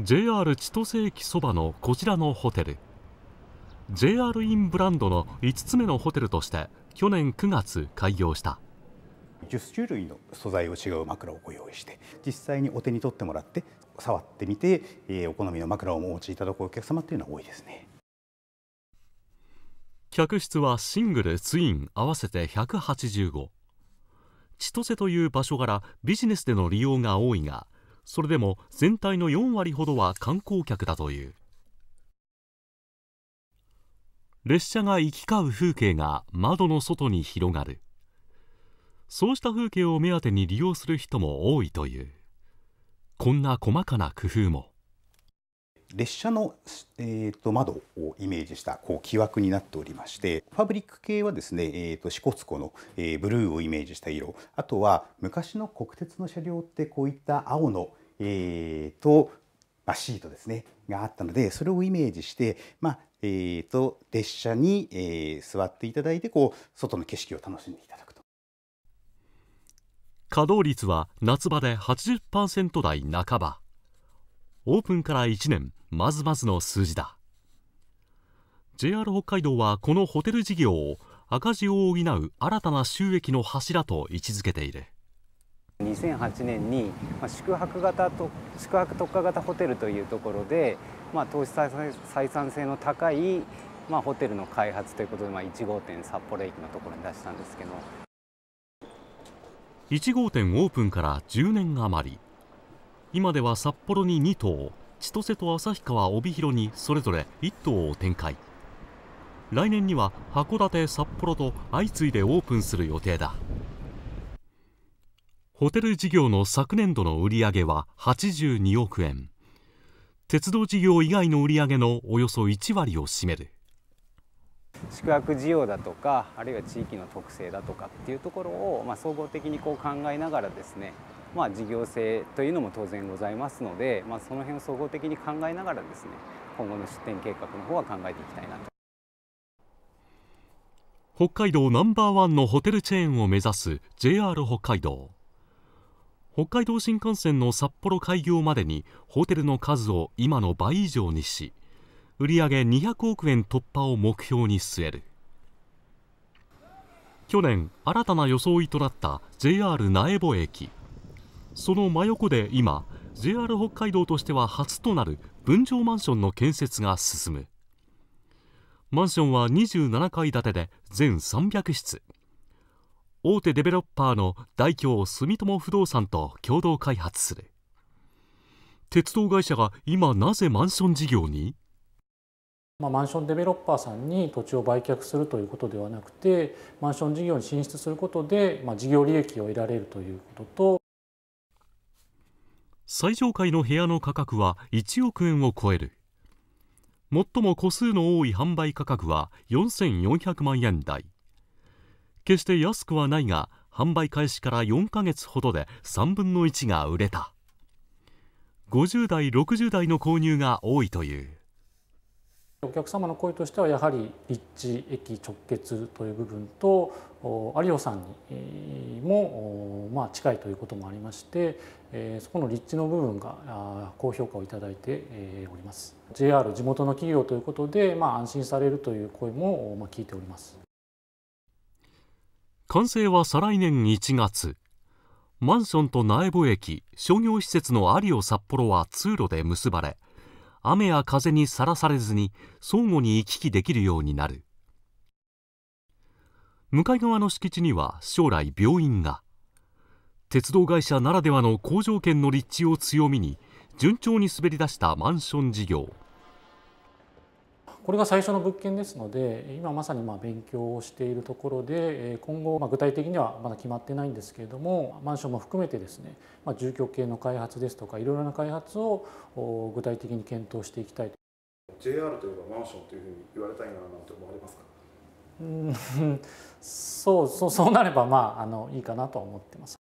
JR 千歳駅そばのこちらのホテル。JR インブランドの5つ目のホテルとして去年9月開業した。10種類の素材を違う枕をご用意して実際にお手に取ってもらって触ってみて、えー、お好みの枕をお持ちいただくお客様っていうのは多いですね。客室はシングルツイン合わせて185千歳という場所からビジネスでの利用が多いがそれでも全体の4割ほどは観光客だという。列車が行き交う風景が窓の外に広がる。そうした風景を目当てに利用する人も多いという。こんな細かな工夫も。列車の、えーと、窓をイメージしたこう木枠になっておりましてファブリック系はですね、えーと、支笏湖の、えー、ブルーをイメージした色。あとは昔の国鉄の車両ってこういった青の、えーとまあ、シートですねがあったのでそれをイメージして、まあえー、と列車に、えー、座っていただいてこう外の景色を楽しんでいただくと。稼働率は夏場で80%台半ば。オープンから1年まずまずの数字だ。JR 北海道はこのホテル事業を赤字を補う新たな収益の柱と位置づけている。2008年に宿泊型と宿泊特化型ホテルというところで、まあ、投資採算性の高い、まあ、ホテルの開発ということで、まあ、1号店札幌駅のところに出したんですけど。1号店オープンから10年余り。今では札幌に2棟千歳と旭川帯広にそれぞれ1棟を展開。来年には函館札幌と相次いでオープンする予定だ。ホテル事業の昨年度の売上は82億円。鉄道事業以外の売上のおよそ1割を占める。宿泊需要だとかあるいは地域の特性だとかっていうところを、まあ、総合的にこう考えながらですねまあ、事業性というのも当然ございますので、まあ、その辺を総合的に考えながらですね今後の出店計画の方は考えていきたいなと。北海道ナンバーワンのホテルチェーンを目指す JR 北海道北海道新幹線の札幌開業までにホテルの数を今の倍以上にし売上200億円突破を目標に据える。去年新たな装いとなった JR 苗穂駅。その真横で今 JR 北海道としては初となる分譲マンションの建設が進む。マンションは27階建てで全300室。大手デベロッパーの大京住友不動産と共同開発する。鉄道会社が今なぜマンション事業に？まあ、マンションデベロッパーさんに土地を売却するということではなくてマンション事業に進出することで、まあ、事業利益を得られるということと。最上階の部屋の価格は1億円を超える。最も個数の多い販売価格は4400万円台決して安くはないが販売開始から4ヶ月ほどで3分の1が売れた。50代60代の購入が多いという。お客様の声としてはやはり立地駅直結という部分と有オさんにもまあ近いということもありましてそこの立地の部分が高評価をいただいております。JR 地元の企業ということで、まあ、安心されるという声も聞いております。完成は再来年1月。マンションと苗穂駅商業施設の有オ札幌は通路で結ばれ雨や風にさらされずに相互に行き来できるようになる。向かい側の敷地には将来病院が。鉄道会社ならではの好条件の立地を強みに順調に滑り出したマンション事業。これが最初の物件ですので今まさにまあ勉強をしているところで今後まあ具体的にはまだ決まってないんですけれどもマンションも含めてですね、まあ、住居系の開発ですとかいろいろな開発を具体的に検討していきたい JR といえばマンションというふうに言われたいななんて思われますか？うんそうそうそうなればまああのいいかなとは思ってます。